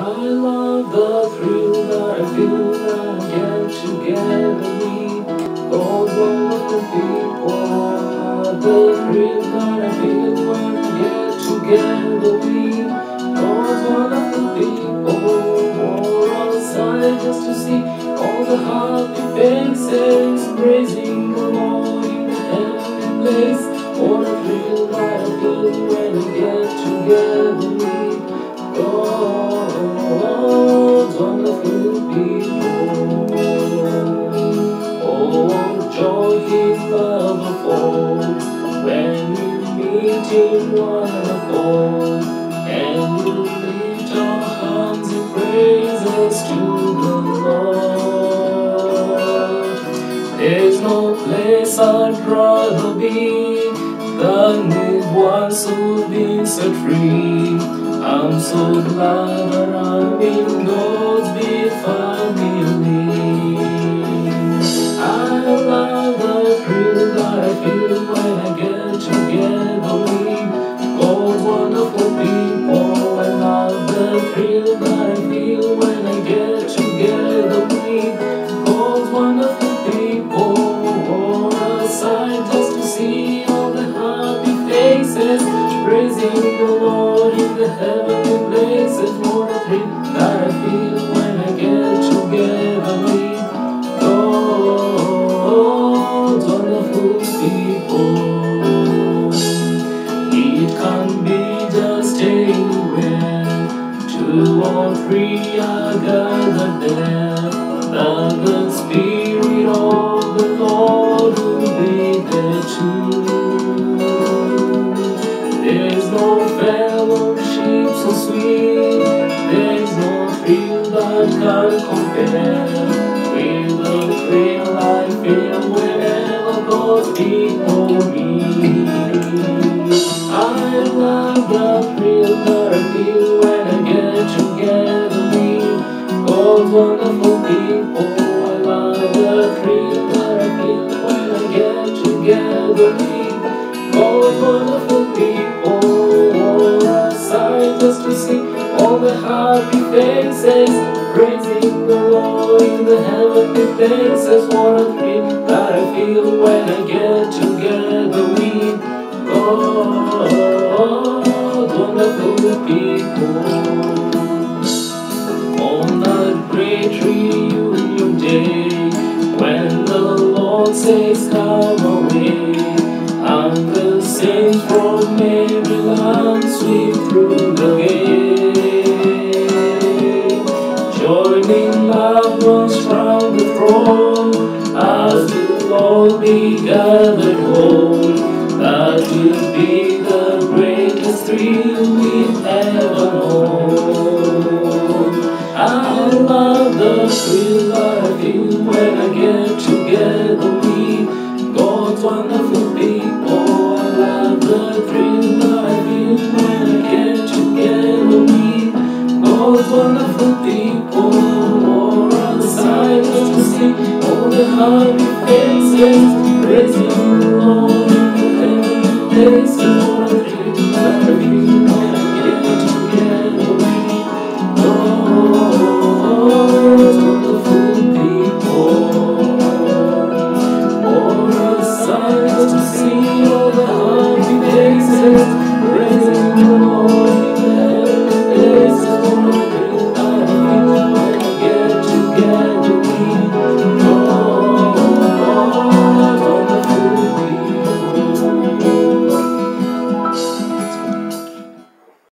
I love the thrill that I feel when I get together with all wonderful people. The thrill that I feel when I get together with all wonderful people. More outside just to see all the happy faces praising the Lord in the heavenly place. What a thrill I feel when I get together meet Him wonderful, and you lift your hands in praises to the Lord. There's no place I'd rather be than with who've been set free. I'm so glad that I'm in God's praising the Lord in the heavenly places. What a thrill that I feel when I get together with God's wonderful people. It can't be just anywhere. Two or three are gathered there. The sweet. There's no thrill that can compare with the thrill I feel. I love the thrill that I feel when I get together with wonderful people. I love the thrill that I feel when I get together with wonderful people. Just to see all the happy faces praising the Lord in the heavenly places. What a thrill that I feel when I get together with God's wonderful people. Saints from every land sweep through the gate, joining loved ones round the throne, as the Lord be gathered home. That will be the greatest thrill we've ever known. I love the thrill I feel when I get to see all the happy faces the Lord in the heavenly places. What a